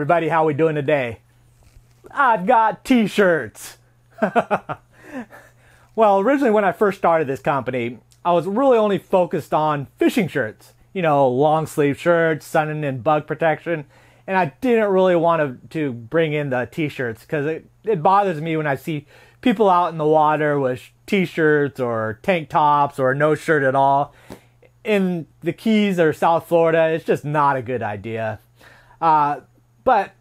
everybody, how we doing today? I've got t-shirts. well, originally when I first started this company, I was really only focused on fishing shirts. You know, long sleeve shirts, sun and bug protection. And I didn't really want to, to bring in the t-shirts because it, it bothers me when I see people out in the water with t-shirts or tank tops or no shirt at all. In the Keys or South Florida, it's just not a good idea. Uh, but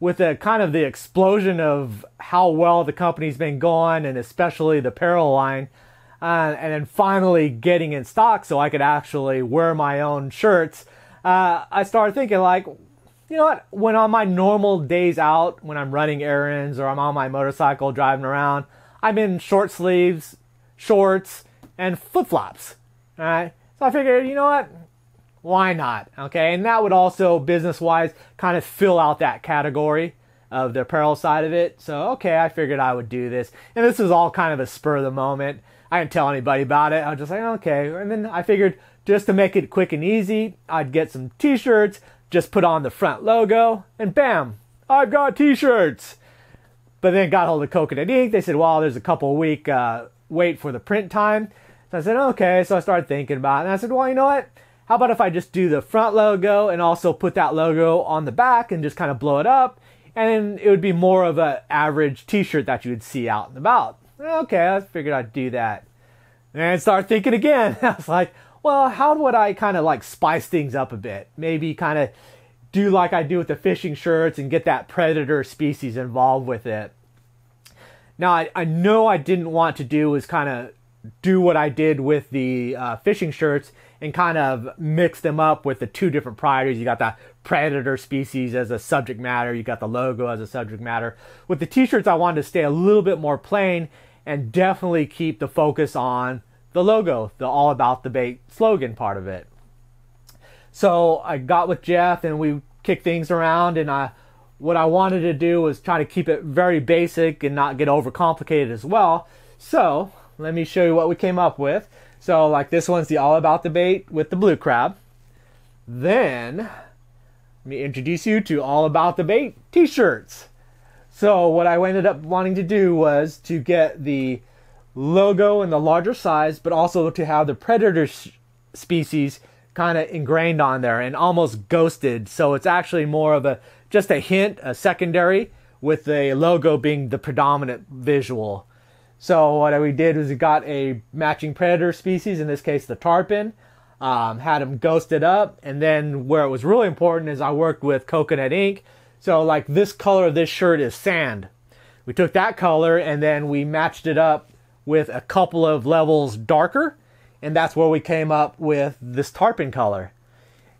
with the kind of the explosion of how well the company's been going, and especially the apparel line, uh, and then finally getting in stock so I could actually wear my own shirts, uh, I started thinking like, you know what? When on my normal days out, when I'm running errands or I'm on my motorcycle driving around, I'm in short sleeves, shorts, and flip flops. All right. So I figured, you know what? Why not? Okay, and that would also business wise kind of fill out that category of the apparel side of it. So, okay, I figured I would do this. And this is all kind of a spur of the moment. I didn't tell anybody about it. I was just like, okay. And then I figured just to make it quick and easy, I'd get some t shirts, just put on the front logo, and bam, I've got t shirts. But then got hold of Coconut Ink. They said, well, there's a couple week uh, wait for the print time. So I said, okay. So I started thinking about it. And I said, well, you know what? How about if I just do the front logo and also put that logo on the back and just kind of blow it up? And it would be more of an average t-shirt that you would see out and about. Okay, I figured I'd do that. And start thinking again. I was like, well, how would I kind of like spice things up a bit? Maybe kind of do like I do with the fishing shirts and get that predator species involved with it. Now, I, I know I didn't want to do was kind of do what I did with the uh, fishing shirts and kind of mix them up with the two different priorities. You got the predator species as a subject matter, you got the logo as a subject matter. With the t shirts, I wanted to stay a little bit more plain and definitely keep the focus on the logo, the all about the bait slogan part of it. So I got with Jeff and we kicked things around and I what I wanted to do was try to keep it very basic and not get overcomplicated as well. So let me show you what we came up with. So like this one's the all about the bait with the blue crab. Then let me introduce you to all about the bait t-shirts. So what I ended up wanting to do was to get the logo in the larger size, but also to have the predator species kind of ingrained on there and almost ghosted. So it's actually more of a just a hint, a secondary, with the logo being the predominant visual. So what we did was we got a matching predator species, in this case the tarpon, um, had them ghosted up, and then where it was really important is I worked with coconut ink. So like this color of this shirt is sand. We took that color and then we matched it up with a couple of levels darker, and that's where we came up with this tarpon color.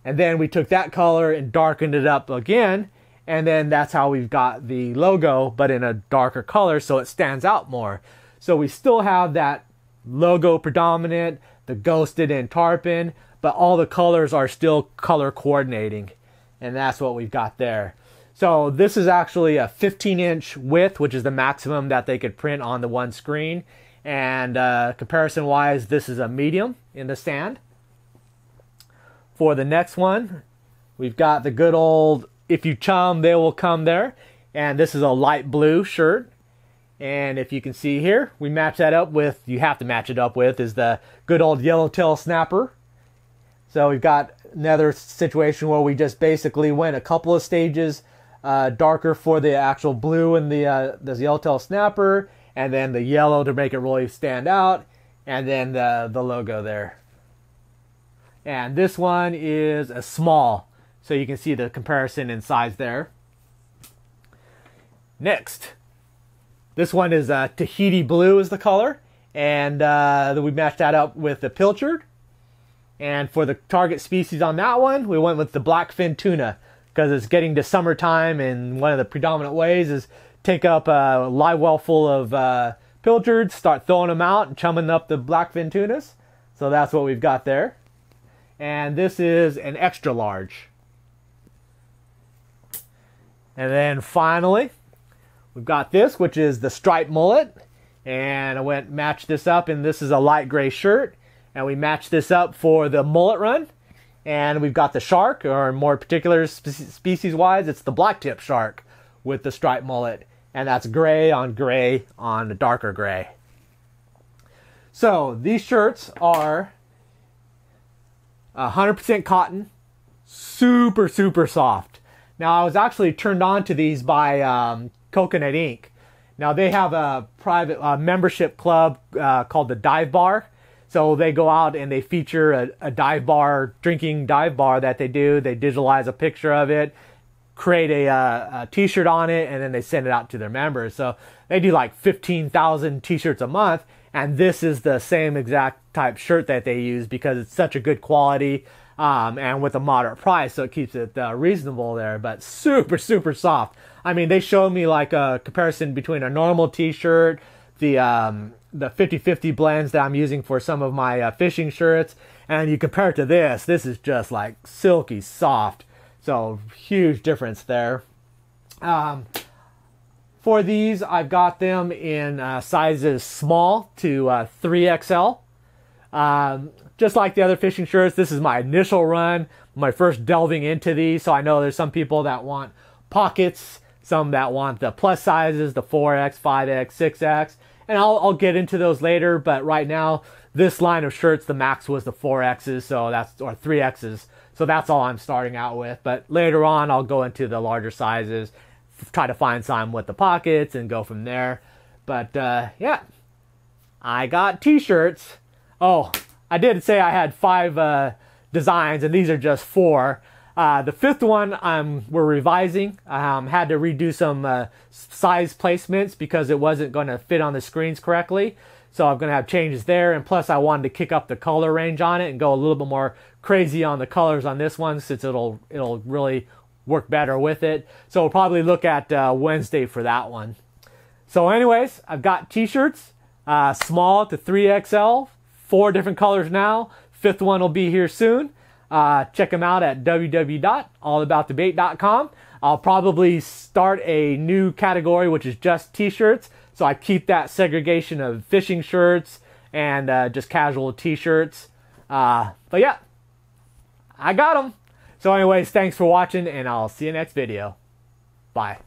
And then we took that color and darkened it up again, and then that's how we've got the logo, but in a darker color so it stands out more. So we still have that logo predominant, the ghosted and tarpon, but all the colors are still color coordinating. And that's what we've got there. So this is actually a 15 inch width, which is the maximum that they could print on the one screen. And uh, comparison wise, this is a medium in the stand. For the next one, we've got the good old if you chum, they will come there. And this is a light blue shirt. And if you can see here, we match that up with, you have to match it up with, is the good old yellowtail snapper. So we've got another situation where we just basically went a couple of stages uh, darker for the actual blue and the, uh, the yellowtail snapper, and then the yellow to make it really stand out, and then the, the logo there. And this one is a small, so you can see the comparison in size there. Next, this one is uh, Tahiti blue is the color, and uh, we matched that up with the pilchard. And for the target species on that one, we went with the blackfin tuna because it's getting to summertime, and one of the predominant ways is take up a live well full of uh, pilchards, start throwing them out and chumming up the blackfin tunas. So that's what we've got there. And this is an extra large. And then finally, We've got this, which is the stripe mullet. And I went match this up, and this is a light gray shirt. And we matched this up for the mullet run. And we've got the shark, or more particular species wise, it's the black tip shark with the stripe mullet. And that's gray on gray on a darker gray. So these shirts are 100% cotton, super, super soft. Now, I was actually turned on to these by um, Coconut Ink. Now, they have a private uh, membership club uh, called the Dive Bar. So they go out and they feature a, a dive bar, drinking dive bar that they do. They digitalize a picture of it, create a, uh, a t-shirt on it, and then they send it out to their members. So they do like 15,000 t-shirts a month. And this is the same exact type shirt that they use because it's such a good quality um, and with a moderate price, so it keeps it uh, reasonable there. But super, super soft. I mean, they showed me like a comparison between a normal T-shirt, the um, the 50-50 blends that I'm using for some of my uh, fishing shirts, and you compare it to this. This is just like silky soft. So huge difference there. Um, for these, I've got them in uh, sizes small to uh, 3XL. Um, just like the other fishing shirts, this is my initial run, my first delving into these. So I know there's some people that want pockets, some that want the plus sizes, the 4X, 5X, 6X, and I'll, I'll get into those later. But right now, this line of shirts, the max was the 4Xs, so that's or 3Xs. So that's all I'm starting out with. But later on, I'll go into the larger sizes, try to find some with the pockets, and go from there. But uh, yeah, I got t-shirts. Oh, I did say I had five uh, designs, and these are just four. Uh, the fifth one um, we're revising. Um, had to redo some uh, size placements because it wasn't going to fit on the screens correctly. So I'm going to have changes there. And plus, I wanted to kick up the color range on it and go a little bit more crazy on the colors on this one since it'll it'll really work better with it. So we'll probably look at uh, Wednesday for that one. So, anyways, I've got t-shirts, uh, small to 3XL, four different colors now. Fifth one will be here soon. Uh, check them out at www.allaboutthebait.com. I'll probably start a new category, which is just t-shirts. So I keep that segregation of fishing shirts and uh, just casual t-shirts. Uh, but yeah, I got them. So anyways, thanks for watching and I'll see you next video. Bye.